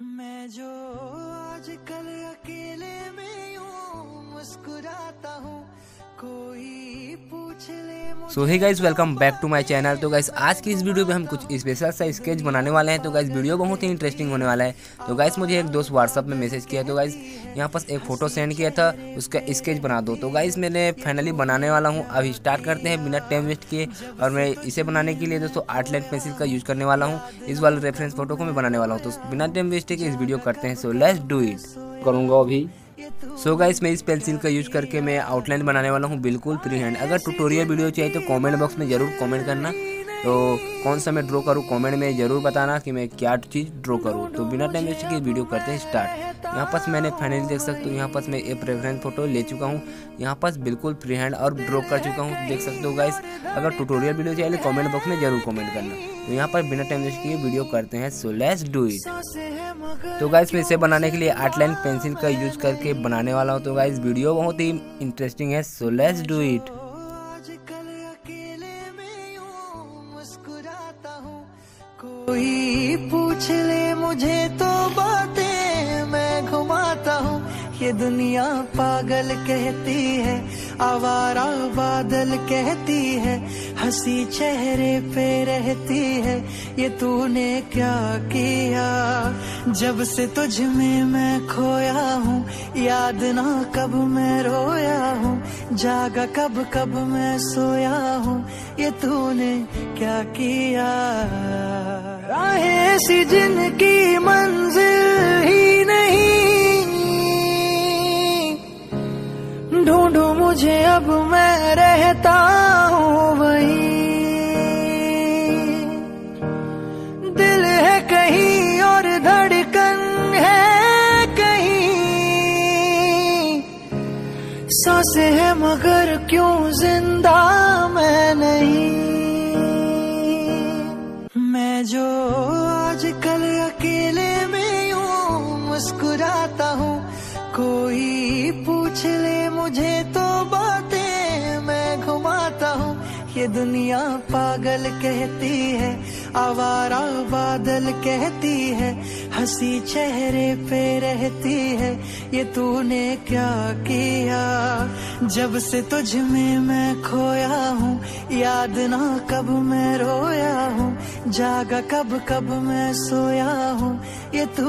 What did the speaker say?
मैं जो आजकल अकेले में हूँ मुस्कुराता हूँ कोई पूछ so hey guys welcome back to my channel तो गाइज़ आज की इस वीडियो में हम कुछ स्पेशल सा स्केच बनाने वाले हैं। तो गाइज़ वीडियो बहुत ही इंटरेस्टिंग होने वाला है। तो गाइज़ मुझे एक दोस्त व्हाट्सअप में मैसेज किया। तो गाइज़ यहाँ पास एक फ़ोटो सेंड किया था। उसका स्केच बना दो। तो गाइज़ मैंने फाइनली बनाने वाला हूँ। अभी स्टार्ट करते हैं बिना टाइम वेस्ट किए और मैं इसे बनाने के लिए दोस्तों आर्ट लाइन पेंसिल का यूज़ करने वाला हूँ। इस वाले रेफरेंस फ़ोटो को मैं बनाने वाला हूँ। तो बिना टाइम वेस्ट किए इस वीडियो करते हैं। सो लेट्स डू इट करूँगा अभी। सो so गाइस मैं इस पेंसिल का यूज़ करके मैं आउटलाइन बनाने वाला हूँ, बिल्कुल फ्री हैंड अगर ट्यूटोरियल वीडियो चाहिए तो कमेंट बॉक्स में ज़रूर कमेंट करना। तो कौन सा मैं ड्रॉ करूँ? कमेंट में ज़रूर बताना कि मैं क्या चीज़ ड्रॉ करूँ। तो बिना टाइम वेस्ट के वीडियो करते हैं स्टार्ट यहाँ पास मैंने फाइनली देख सकते हो, यहाँ पास मैं एक प्रेफरेंस फ़ोटो ले चुका हूँ। यहाँ पास बिल्कुल फ्री हैंड और ड्रॉ कर चुका हूँ, देख सकते हो गाइस अगर ट्यूटोरियल वीडियो चाहिए तो कमेंट बॉक्स में ज़रूर कमेंट करना। तो यहाँ पर बिना टाइम वेस्ट किए वीडियो करते हैं सो लेट्स डू इट तो गाइस मैं इसे बनाने के लिए आर्ट लाइन पेंसिल का यूज़ करके बनाने वाला हूँ। तो गाइस वीडियो बहुत ही इंटरेस्टिंग है सो लेट्स डू इट कोई पूछ ले मुझे तो बातें मैं घुमाता हूँ। ये दुनिया पागल कहती है, आवारा बादल कहती है, हँसी चेहरे पे रहती है। ये तूने क्या किया? जब से तुझ में मैं खोया हूँ, याद ना कब मैं रोया हूँ। जागा कब कब मैं सोया ये तूने क्या किया? राहें सी जिनकी मंजिल ही नहीं। ढूंढू मुझे, अब मैं रहता हूँ वही साँसें है मगर क्यों ज़िंदा मैं नहीं? मैं जो आजकल अकेले में हूँ, मुस्कुराता हूँ, कोई पूछ ले मुझे तो ये दुनिया पागल कहती है, आवारा बादल कहती है, हँसी चेहरे पे रहती है, ये तूने क्या किया? जब से तुझ में मैं खोया हूँ, याद ना कब मैं रोया हूँ, जागा कब कब मैं सोया हूँ, ये तू